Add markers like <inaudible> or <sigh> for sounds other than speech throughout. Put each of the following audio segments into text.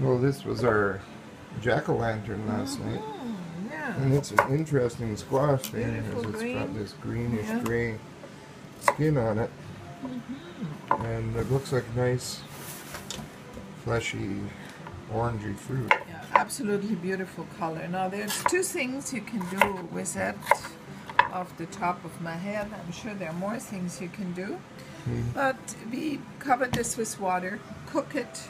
Well, this was our jack-o'-lantern last night. Mm, yeah. And it's an interesting squash thing because it's got this greenish Yeah. gray skin on it. Mm-hmm. And it looks like nice, fleshy, orangey fruit. Yeah, absolutely beautiful color. Now there's two things you can do with it off the top of my head. I'm sure there are more things you can do. Mm. But we cover this with water, cook it,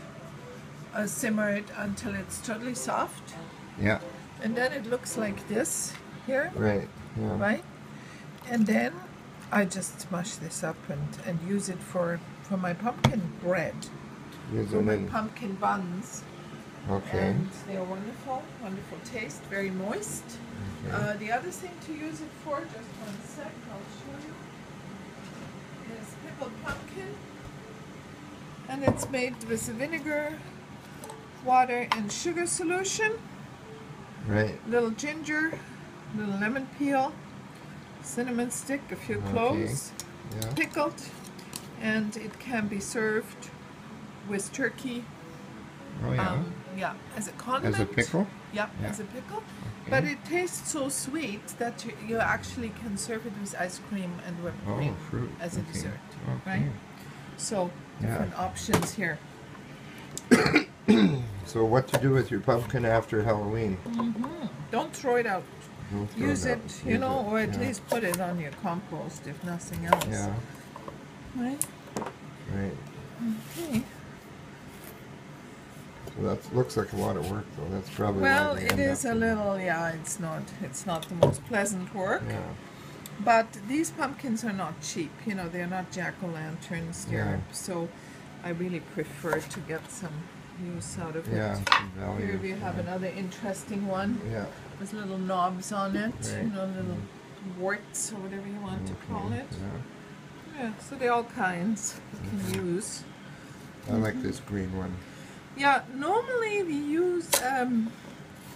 uh, simmer it until it's totally soft. Yeah, And then it looks like this here, right. Yeah. right? And then I just smush this up and, and use it for, for my pumpkin bread, for Using my in, pumpkin buns. okay. And they're wonderful, wonderful taste, very moist. okay. Uh, the other thing to use it for, just one sec, I'll show you, is pickled pumpkin. And it's made with vinegar, water, and sugar solution. right. Little ginger, little lemon peel, cinnamon stick, a few Okay. cloves, Yeah. pickled, and it can be served with turkey. Oh yeah. Um, yeah, as a condiment. As a pickle. Yeah, Yeah. as a pickle. Okay. But it tastes so sweet that you, you actually can serve it with ice cream and whipped Oh, cream fruit. as a okay. dessert, Okay. right? So Yeah. different options here. <coughs> <coughs> <coughs> So what to do with your pumpkin after Halloween? Mm-hmm. Don't throw it out. Throw Use it, out. you Use know, it, or at yeah. least put it on your compost if nothing else. Yeah. Right? Right. Okay. So that looks like a lot of work, though. That's probably. Well, it is a little, yeah, it's not, it's not the most pleasant work. Yeah. But these pumpkins are not cheap, you know, they're not jack o' lanterns. They're Yeah. so I really prefer to get some use out of Yeah. some value. Here we have another interesting one Yeah. with little knobs on it, you know, little warts or whatever you want to call Okay, it. Yeah. Yeah, so they're all kinds you Mm-hmm. can use. I like this green one. Yeah, normally we use um,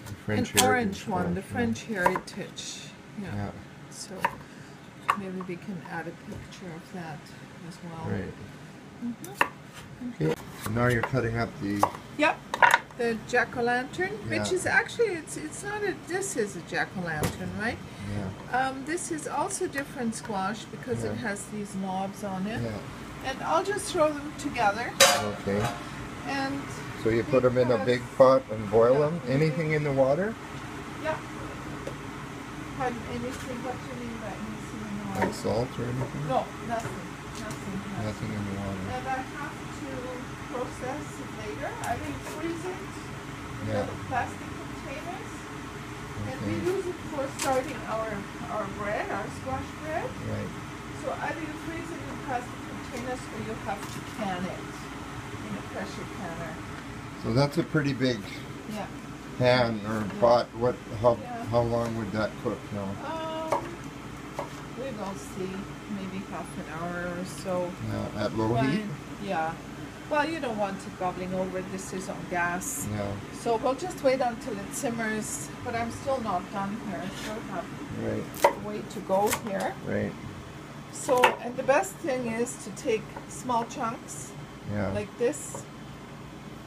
The an French orange heritage one, the. French heritage. Yeah. Yeah. So maybe we can add a picture of that as well. Right. Mm-hmm. Okay. Now you're cutting up the. Yep, the jack o' lantern, which is actually it's it's not a this is a jack o' lantern, right? Yeah. Um, this is also different squash because it has these knobs on it, Yeah. and I'll just throw them together Okay. and So you put them in a big pot and boil them. Anything in the water? yeah. Pardon, anything? What do you mean by anything in the Like water? salt or anything? No, nothing, nothing. nothing. Nothing in the water. And I have to process it later. I will freeze it in Yeah. little plastic containers. And we use it for starting our, our bread, our squash bread. Right. So either you freeze it in plastic containers or you have to can it in a pressure canner. So that's a pretty big Yeah. pan or pot. What? How? Yeah. How long would that cook now? Um, we will see. Maybe half an hour or so. Yeah, at low heat. Yeah. Well, you don't want it bubbling over. This is on gas. Yeah. So we'll just wait until it simmers. But I'm still not done here. I still have Right. a way to go here. Right. So, and the best thing is to take small chunks Yeah. like this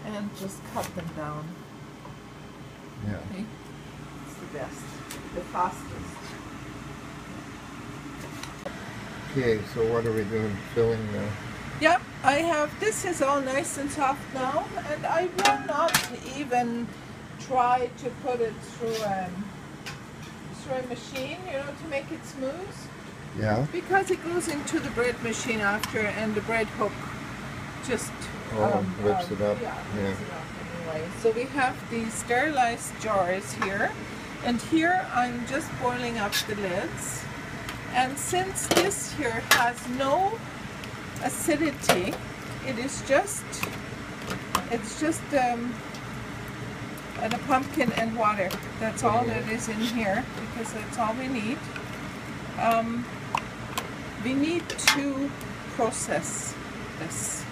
and just cut them down. yeah. Okay? It's the best, the fastest. Okay. So what are we doing? Filling the. Yep, I have, this is all nice and soft now, and I will not even try to put it through um, through a machine, you know, to make it smooth, Yeah. because it goes into the bread machine after, and the bread hook just Oh, whips it up. Yeah, Yeah. it up anyway. So we have these sterilized jars here, and here I'm just boiling up the lids. And since this here has no acidity, it is just it's just um, and a pumpkin and water. That's all that is in here because that's all we need. Um, we need to process this.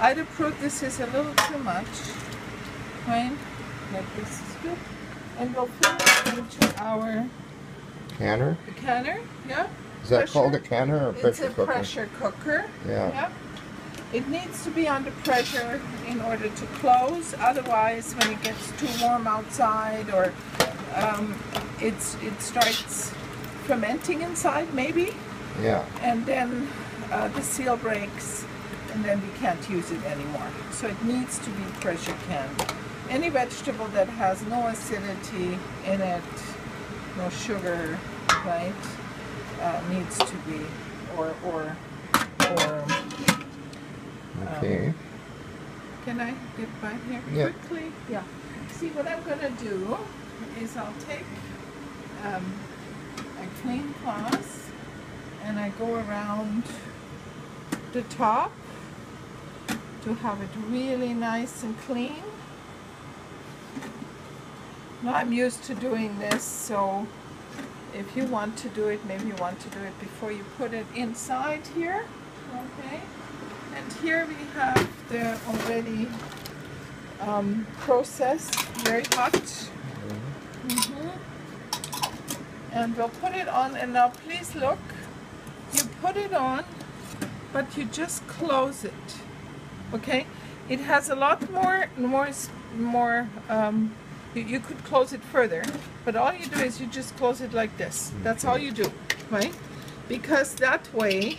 Either pro this is a little too much, fine, like this is good, and we'll put it into our Canner. The canner. Yeah. Is that Pressure. called a canner or a It's pressure a cooker? pressure cooker. Yeah. Yep. It needs to be under pressure in order to close. Otherwise, when it gets too warm outside or um, it's it starts fermenting inside, maybe, Yeah. and then uh, the seal breaks, and then we can't use it anymore. So it needs to be pressure canned. Any vegetable that has no acidity in it, no sugar, right, uh, needs to be, or or or. Okay. Can I get by here Yeah. quickly? Yeah. See, what I'm gonna do is I'll take um, a clean cloth and I go around the top to have it really nice and clean. Now I'm used to doing this, so if you want to do it, maybe you want to do it before you put it inside here. Okay. And here we have the already um, processed, very hot. Mhm. And we'll put it on, and now please look. You put it on, but you just close it. Okay? It has a lot more, more, more. Um, you, you could close it further, but all you do is you just close it like this. That's all you do, right? Because that way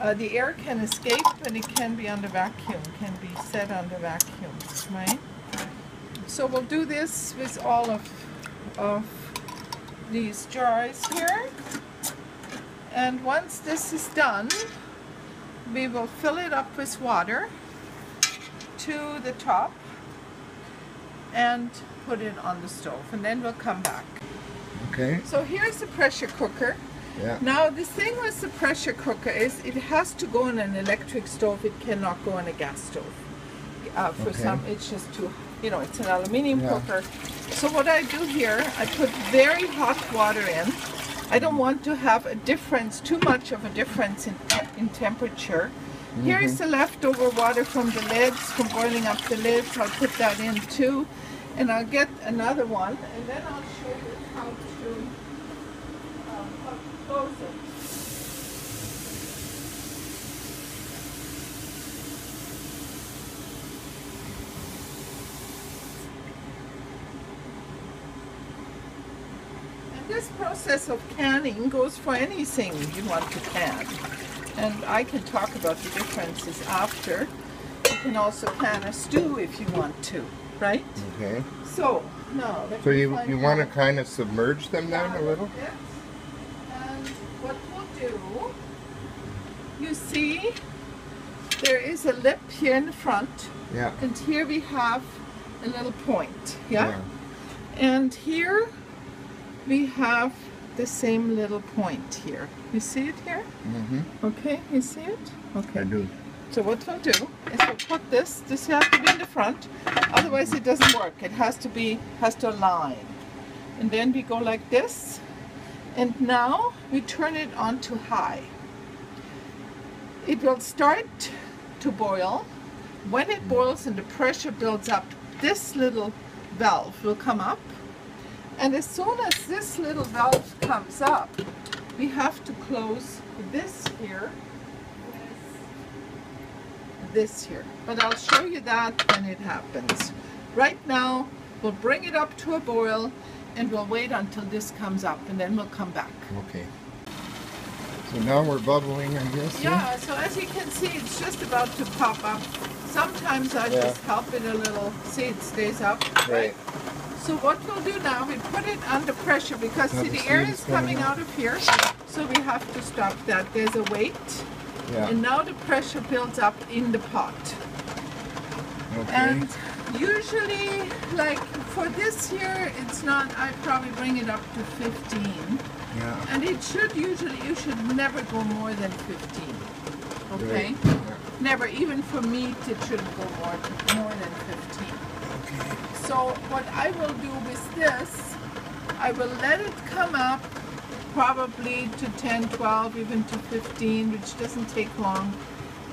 uh, the air can escape and it can be under vacuum, can be set under vacuum, right? So we'll do this with all of, of these jars here. And once this is done, we will fill it up with water to the top and put it on the stove and then we'll come back. Okay. So here's the pressure cooker. Yeah. Now the thing with the pressure cooker is it has to go on an electric stove. It cannot go on a gas stove. Uh, for Okay. some, it's just too, you know, it's an aluminium Yeah. cooker. So what I do here, I put very hot water in. I don't want to have a difference, too much of a difference in, in temperature. Here is the leftover water from the lids, from boiling up the lids. I'll put that in too. And I'll get another one, and then I'll show you how to um, how to close it. And this process of canning goes for anything you want to can. And I can talk about the differences after. You can also can a stew if you want to, right? Okay. So, now. So you you want to kind of submerge them down a little? Yes. And what we'll do, you see, there is a lip here in the front, Yeah. and here we have a little point, yeah? And here we have the same little point here. You see it here? Mm-hmm. Okay, you see it? Okay. I do. So what we'll do is we'll put this, this has to be in the front, otherwise it doesn't work. It has to be, has to align. And then we go like this, and now we turn it on to high. It will start to boil. When it boils and the pressure builds up, this little valve will come up. And as soon as this little valve comes up, we have to close this here this here. But I'll show you that when it happens. Right now, we'll bring it up to a boil and we'll wait until this comes up and then we'll come back. Okay. So now we're bubbling, I guess. Yeah, so as you can see, it's just about to pop up. Sometimes I Yeah. just help it a little. See, it stays up. Right. So what we'll do now, we put it under pressure because Now see the the air is coming up. out of here. So we have to stop that. There's a weight. Yeah. And now the pressure builds up in the pot. Okay. And usually, like for this year, it's not, I probably bring it up to 15. yeah. And it should usually, you should never go more than 15. Okay? Yeah. Never, even for meat, it shouldn't go more, more than 15. Okay. So what I will do with this, I will let it come up probably to 10, 12, even to 15, which doesn't take long.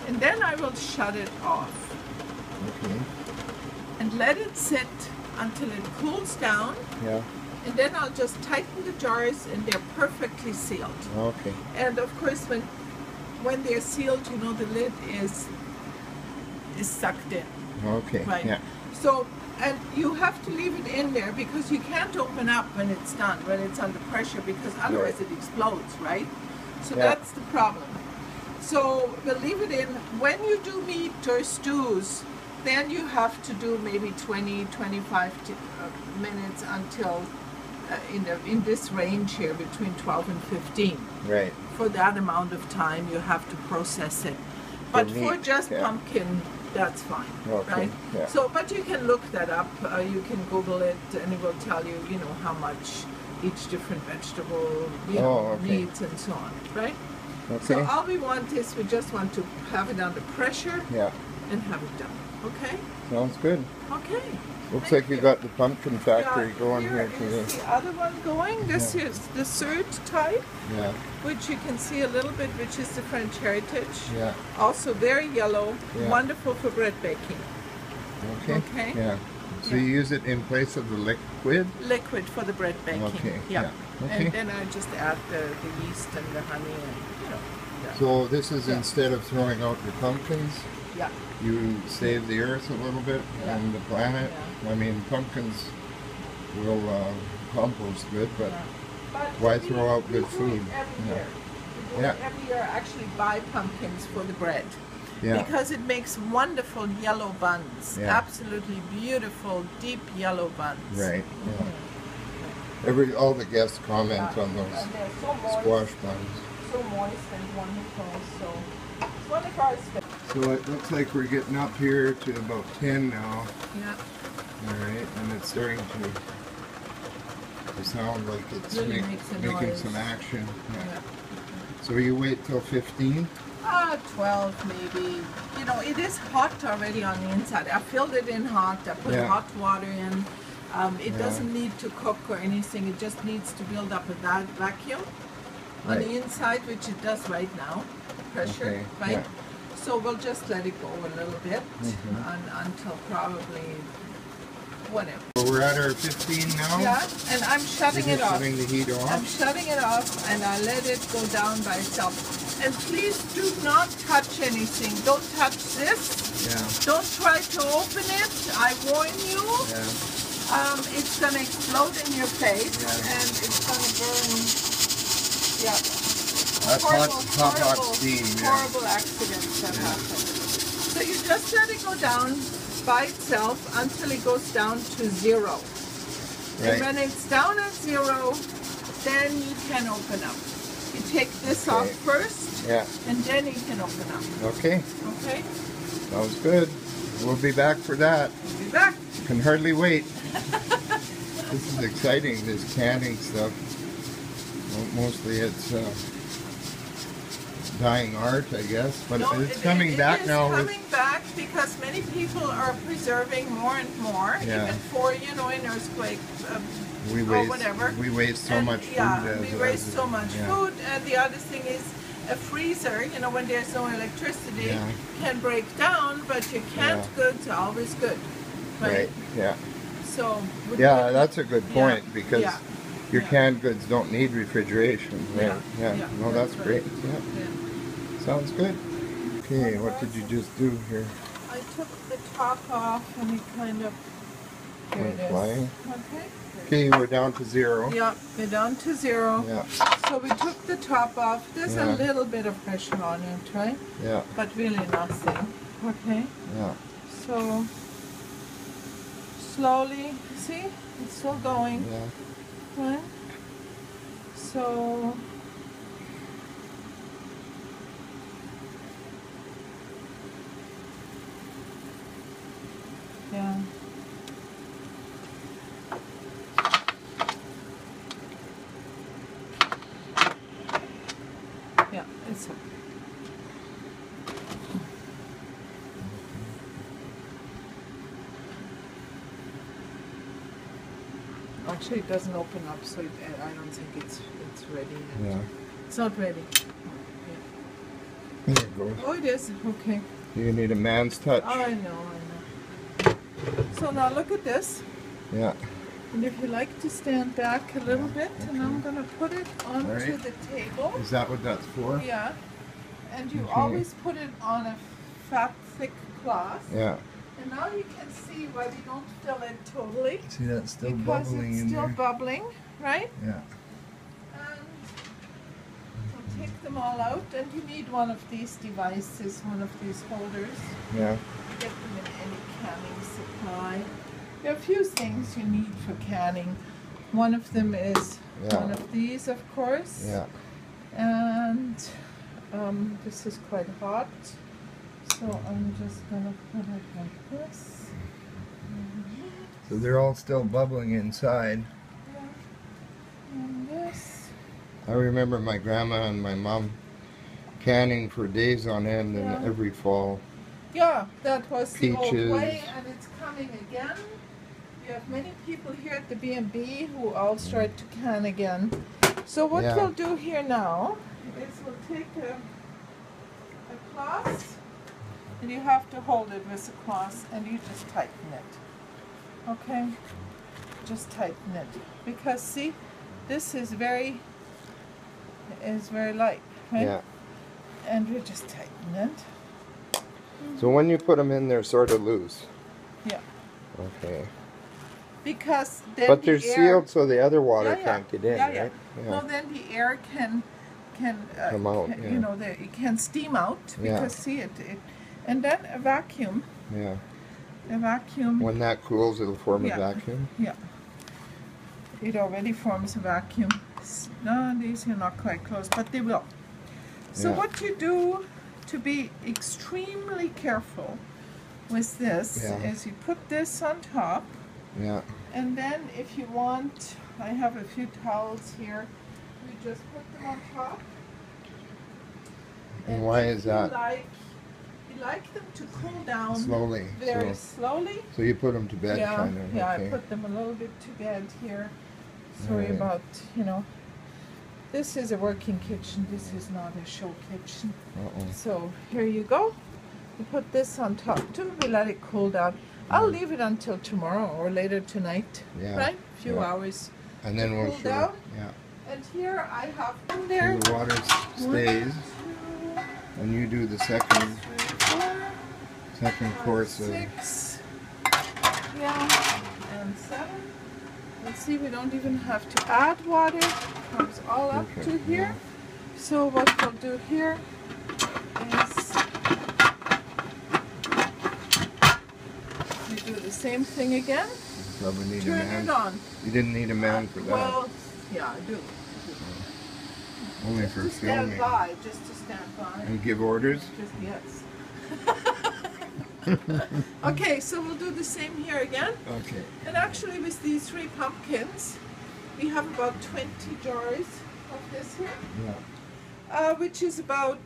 And then I will shut it off Okay. and let it sit until it cools down. Yeah. And then I'll just tighten the jars and they're perfectly sealed. Okay. And of course, when when they're sealed, you know the lid is is sucked in. Okay. Right. Yeah. So, and you have to leave it in there because you can't open up when it's done, when it's under pressure, because otherwise it explodes, right? So Yeah. that's the problem. So we'll leave it in. When you do meat or stews, then you have to do maybe 20, 25 t- uh, minutes until uh, in, the, in this range here between 12 and 15 Right. for that amount of time you have to process it. But for meat, just yeah. pumpkin, that's fine, Okay, right? yeah. So, but you can look that up. Uh, you can Google it, and it will tell you, you know, how much each different vegetable you know, Oh, okay. needs and so on, right? Okay. So all we want is we just want to have it under pressure yeah. and have it done. Okay? Sounds good. Okay. Looks Thank like you got the pumpkin factory Yeah, going here today. the other one going. This Yeah. is the third type, Yeah. which you can see a little bit, which is the French heritage. Yeah. Also very yellow, Yeah. wonderful for bread baking. Okay. Okay. Yeah. So you use it in place of the liquid? Liquid for the bread baking. Okay, Yeah. yeah. Okay. And then I just add the, the yeast and the honey and you know. So this is Yeah. instead of throwing out your pumpkins, yeah. you save the earth a little bit Yeah. and the planet. I mean, pumpkins will uh, compost good, but yeah. But why we- throw out we good do food? It every Yeah. year. We do Yeah. every year. I Actually, buy pumpkins for the bread. yeah, Because it makes wonderful yellow buns. Yeah. Absolutely beautiful, deep yellow buns. right. Yeah. Every all the guests comment on those And they're so moist, squash buns. So moist and wonderful. So it's one of our spe- So it looks like we're getting up here to about 10 now. Yeah. All right, and it's starting to, to sound like it's Really make- makes making noise. some action. Yeah. yeah. So you wait till 15? Ah, 12 maybe. You know, it is hot already on the inside. I filled it in hot. I put Yeah. hot water in. Um, it Yeah. doesn't need to cook or anything. It just needs to build up a vacuum on Right. the inside, which it does right now. Pressure, Okay, right? yeah. So we'll just let it go a little bit Mhm. un- until probably whatever. So we're at our 15 now? Yeah, and I'm shutting You're it just off. Shutting the heat I'm off? shutting it off and I let it go down by itself. And please do not touch anything. Don't touch this. Yeah, Don't try to open it. I warn you. yeah. Um, it's gonna explode in your face Yeah. and it's gonna burn. Yeah. That's hot, hot, hot steam, yeah. horrible accidents that Yeah. happen. So you just let it go down by itself until it goes down to zero. Right. And when it's down at zero, then you can open up. You take this off first, Yeah, and then you can open up. okay. Okay? Sounds good. We'll be back for that. We'll be back. Can hardly wait. <laughs> this is exciting, this canning stuff. Mo- Mostly it's uh, dying art, I guess, but No, it's it- coming it back now. with- coming back because many people are preserving more and more, Yeah. even for you know an earthquake. Um, we or waste, whatever. We waste so and, much food. Yeah, we waste so much yeah. food. And the other thing is, a freezer. You know, when there's no electricity, Yeah. can break down, but your canned Yeah. goods are always good. Right, yeah. So. Yeah, that's a good point because your yeah. canned goods don't need refrigeration. Right? Yeah, Yeah. yeah, No, that's great. Yeah. Sounds good. Okay, what did you just do here? I took the top off and it kind of. Here it Went is. flying. Okay. Okay, we're down to zero. Yeah, we're down to zero. Yeah, So we took the top off. There's a little bit of pressure on it, right? yeah, But really nothing. Okay. yeah. So slowly, see, it's still going, Yeah. Right? So yeah. Yeah, it's okay. Actually, it doesn't open up, so it, I don't think it's it's ready yet. Yeah. It's not ready. There it goes. Oh, it is. Okay. You need a man's touch. Oh, I know, I know. So now look at this. Yeah. And if you like to stand back a little Yeah, bit, and I'm gonna put it onto Alright. the table. Is that what that's for? Yeah. And you Okay. always put it on a fat, thick cloth. Yeah. And now you can see why we don't fill it totally. See that's still because bubbling it's still there. bubbling, right? yeah. And we'll take them all out and you need one of these devices, one of these holders. Yeah. Get them in any canning supply. There are a few things you need for canning. One of them is Yeah. one of these, of course. Yeah. And um, this is quite hot. So I'm just gonna put it like this. So they're all still bubbling inside. And this. I remember my grandma and my mom canning for days on end and every fall. Yeah, that was the old way, and it's coming again. We have many people here at the B&B who all start to can again. So what Yeah. we'll do here now is we'll take a, a cloth, and you have to hold it with a cloth, and you just tighten it. Okay? Just tighten it. Because see, this is very, is very light, right? Yeah. And we just tighten it. So when you put them in, they're sort of loose. Yeah. Okay. Because then But they're air, sealed so the other water Yeah, yeah. can't get in, Yeah, yeah. right? Well, then the air can can uh, Come out, can- yeah. you know, the, it can steam out Yeah. because see it, it, and then a vacuum, yeah. a vacuum. When that cools, it'll form Yeah. a vacuum. Yeah. It already forms a vacuum. No, these are not quite close, but they will. So Yeah. what you do to be extremely careful with this Yeah. is you put this on top. Yeah. And then if you want, I have a few towels here, you just put them on top. And why is that? Like, you like them to cool down Slowly. very So, slowly. so you put them to bed, yeah, kind of. yeah, okay. I put them a little bit to bed here. Sorry Alright. about, you know, this is a working kitchen, this is not a show kitchen. Uh-oh. So here you go. You put this on top too. We let it cool down. I'll mm. leave it until tomorrow or later tonight. Yeah, Right? A few yeah. hours. And then we'll Cool down? Yeah. And here I have in there. the water s- stays, One, two, and you do the second three, second course of. six. Yeah. And seven. Let's see, we don't even have to add water. Comes all up Okay, to here. So what we'll do here is we do the same thing again. Probably need a man. it on. You didn't need a man for that. Well, yeah, I do. Only Just for to stand by, just to stand by. And give orders. Just yes. <laughs> <laughs> okay, so we'll do the same here again. Okay. And actually, with these three pumpkins, we have about 20 jars of this here, Yeah. uh, which is about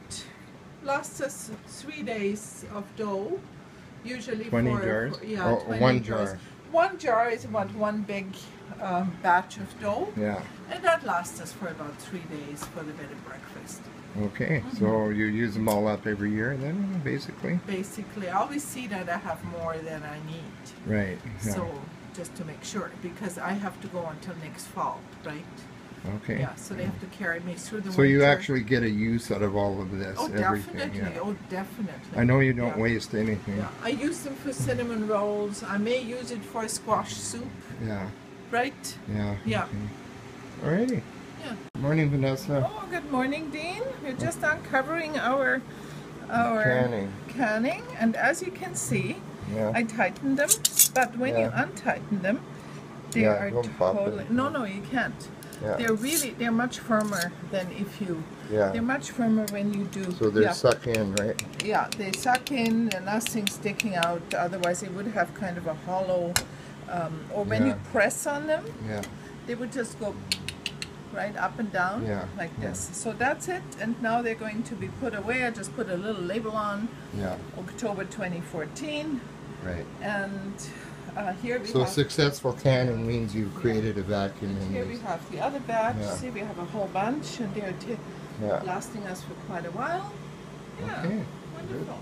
lasts us three days of dough. Usually 20 for, jars? for- yeah, Oh, 20 one jars. jar. One jar is about one big um, batch of dough, Yeah. and that lasts us for about three days for the bed and breakfast. Okay. Mm-hmm. So you use them all up every year, then, basically. Basically, I always see that I have more than I need. Right. Yeah. So just to make sure, because I have to go until next fall, right? okay. Yeah, so they have to carry me through the So winter. you actually get a use out of all of this, Oh, everything. definitely. Yeah. Oh, definitely. I know you don't Yeah. waste anything. Yeah, I use them for cinnamon rolls. I may use it for squash soup, Yeah. right? Yeah. Yeah. Okay. Alrighty. Yeah. Morning, Vanessa. Oh, good morning, Dean. We're just uncovering our our Canning. canning, and as you can see, Yeah. I tightened them. But when you untighten them, they Yeah, are totally no, no, you can't. yeah. They're really they're much firmer than if you. yeah. They're much firmer when you do. So they're yeah. suck in, right? Yeah, they suck in and nothing sticking out. Otherwise, it would have kind of a hollow. Um, or when you press on them, Yeah. they would just go right up and down Yeah, like yeah. this. So that's it. And now they're going to be put away. I just put a little label on Yeah. October 2014. Right. And uh, here we So successful canning means you've created a vacuum in here we have the other batch. Yeah. See, we have a whole bunch, and they're Yeah. lasting us for quite a while. Yeah, Okay. wonderful.